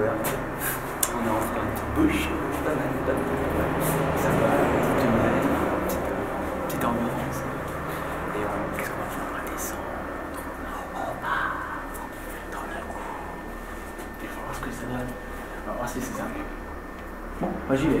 On est en train de bouche, pas mal, pas mal. Ça va, petite lumière, petite, petite ambiance. Et on, qu'est-ce qu'on va faire On va descendre en bas, dans le coup. Il faut voir ce que ça donne. On va voir si c'est ça. Bon, moi j'y vais.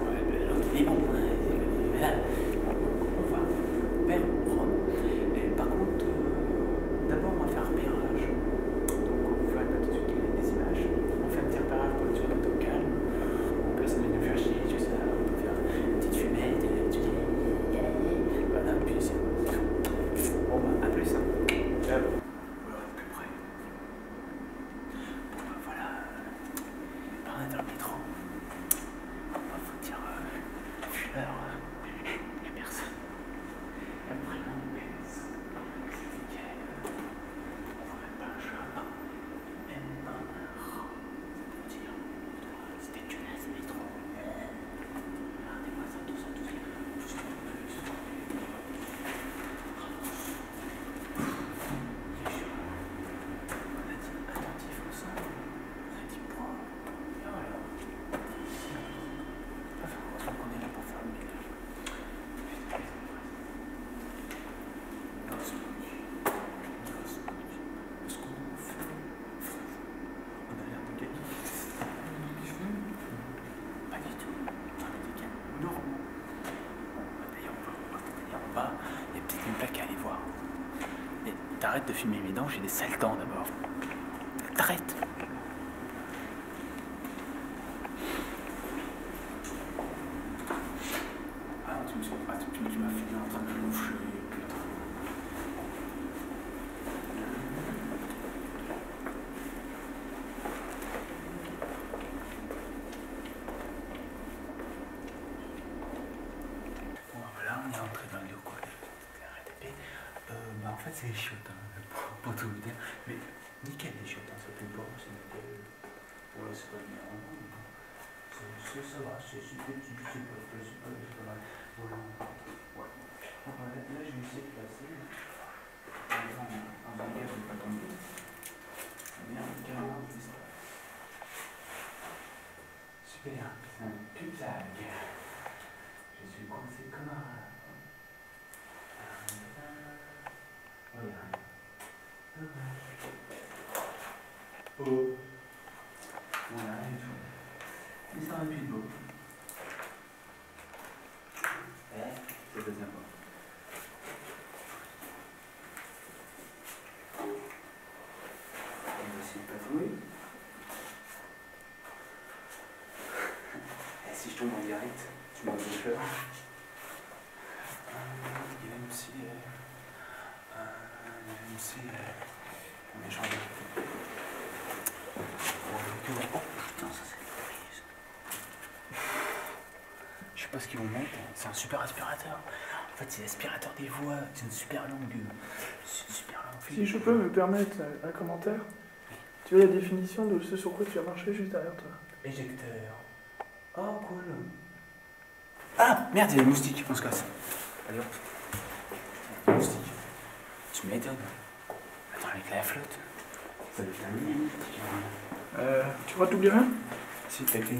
de filmer mes dents, j'ai des sales dents d'abord. Arrête Ah, tu me ah, tu, tu m'as filmé en train de loucher, putain. Bon, voilà, on est entré dans le locaux de RATP. Euh, bah, en fait, c'est les chiottes, hein, pour, pour tout vous dire. Mais nickel, les chiottes, hein, ça fait pas, c'est nickel. Ouais, c'est pas bien. hein. C'est- c'est- Ça va, c'est c'est petit, c'est pas, c'est pas, c'est pas mal. Voilà. Ouais. Bon, bah, là, là, je vais essayer de passer. En en bagage, je vais pas tomber. Merde, carrément, je vais Super, c'est un putain. Je suis coincé comme un. Voilà. Oh. Voilà, et tout. Mais ça aurait pu être beau. Eh, c'est le deuxième pas. On va essayer de pas jouer. Tombe en direct, tu m'as fait peur. Mais j'en ai. Oh putain, ça c'est une. Je sais pas ce qu'ils vont mettre. C'est un super aspirateur. En fait, c'est l'aspirateur des voix. C'est une super longue. C'est une super longue. Si je peux me permettre un- un commentaire, tu veux la définition de ce sur quoi tu as marché juste derrière toi? Éjecteur. Oh, cool. Ah, merde, il y a des moustiques, on se casse. Allez hop. Moustiques. Tu m'étonnes. Attends, avec la flotte. Ça doit être un hein. euh, Tu crois t'oublier rien Si, t'as clé.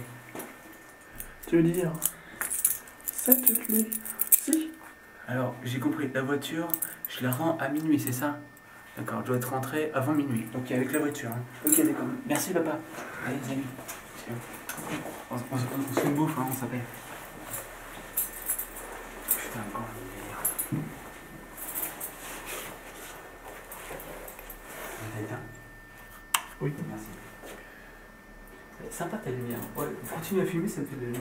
Tu veux dire? Cette clé Si Alors, j'ai compris, la voiture, je la rends à minuit, c'est ça? D'accord, je dois être rentré avant minuit. Ok, avec la voiture. hein. Ok, d'accord. Merci, papa. Allez, salut. Salut. On, on, on, on se bouffe, hein, on s'appelle. Putain, encore une meilleure. Vous allez bien? Oui. Merci. C'est Sympa ta lumière. Ouais, continue à filmer, ça me fait de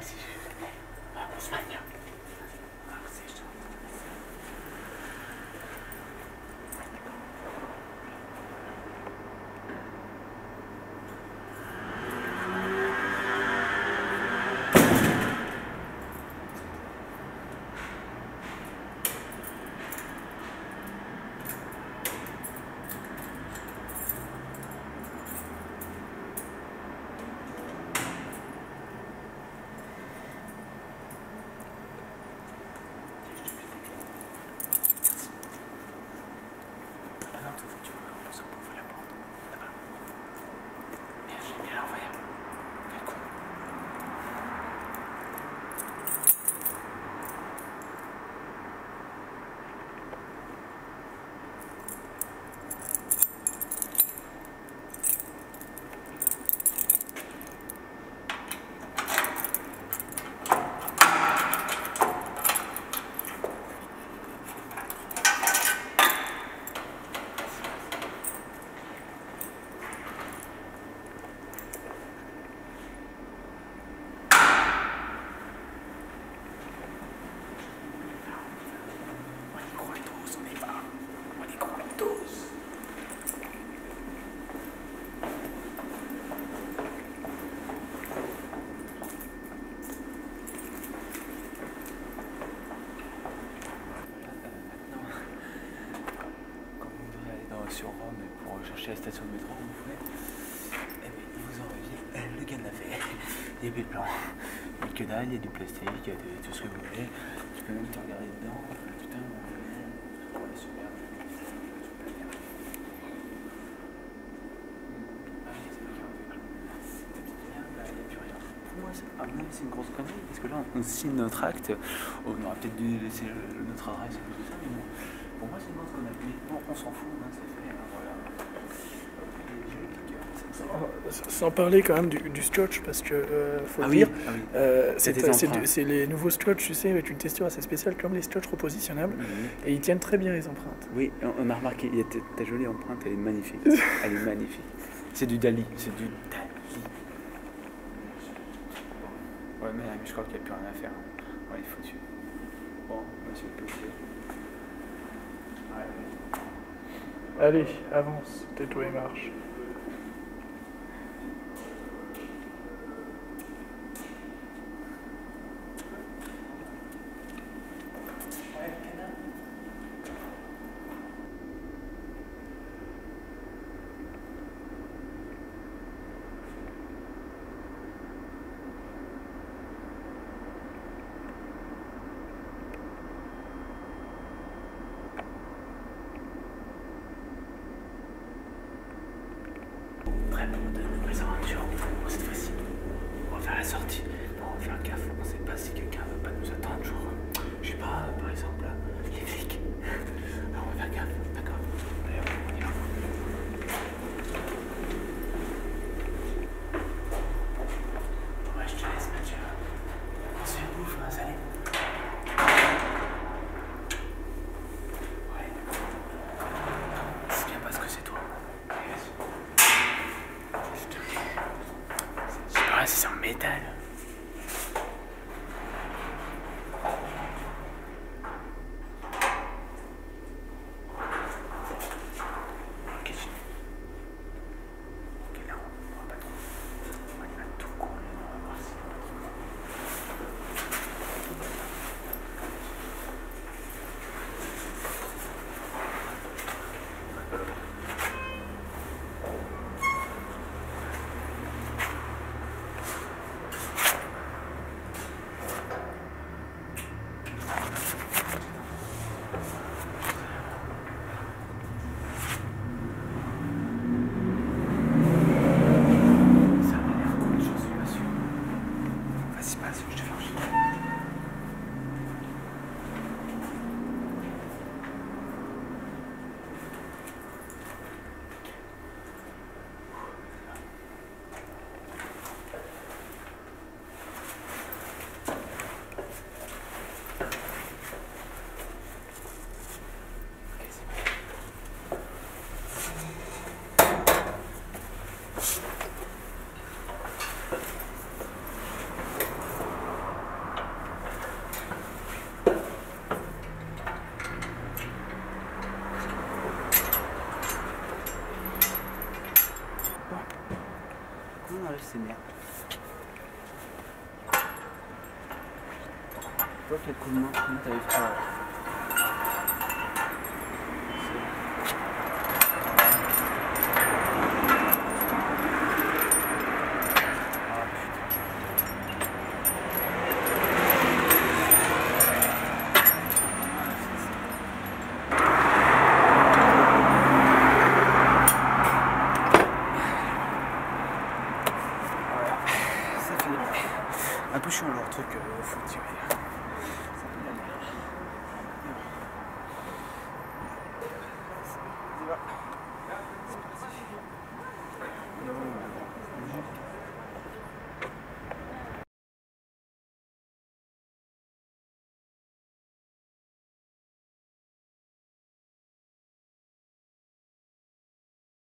Right. Pour chercher la station de métro, vous pouvez. Eh bien, vous euh, le fait. Il y a plus de plan. Il y a que dalle, il y a du plastique, il y a tout ce que vous voulez. Tu peux même te regarder dedans. Putain, ouais, super. Ah c'est ah, c'est une grosse connerie parce que là, on signe notre acte. On aurait peut-être dû laisser le- notre adresse et tout ça, mais bon, pour moi, c'est une grosse connerie. Bon, on s'en fout, hein, c'est fait. hein, voilà. Hop, et j'ai le clicker, c'est ça. Oh, Sans parler quand même du, du scotch, parce que euh, faut Ah le oui, dire, ah oui. euh, C'est les nouveaux scotch, tu sais, avec une texture assez spéciale, comme les scotch repositionnables, Mhm. et ils tiennent très bien les empreintes. Oui, on- on a remarqué, il y a ta- ta jolie empreinte, elle est magnifique. Elle est magnifique. C'est du Dali, c'est du Dali. Ouais, mais, mais je crois qu'il n'y a plus rien à faire. Ouais, il faut tuer. Bon, monsieur le policier. Ouais, Allez, avance, tais-toi et marche. Merdes Toi, Comment t'arrives à- Ah, putain. Voilà, ça fait un peu chiant leur truc, euh, faut tirer.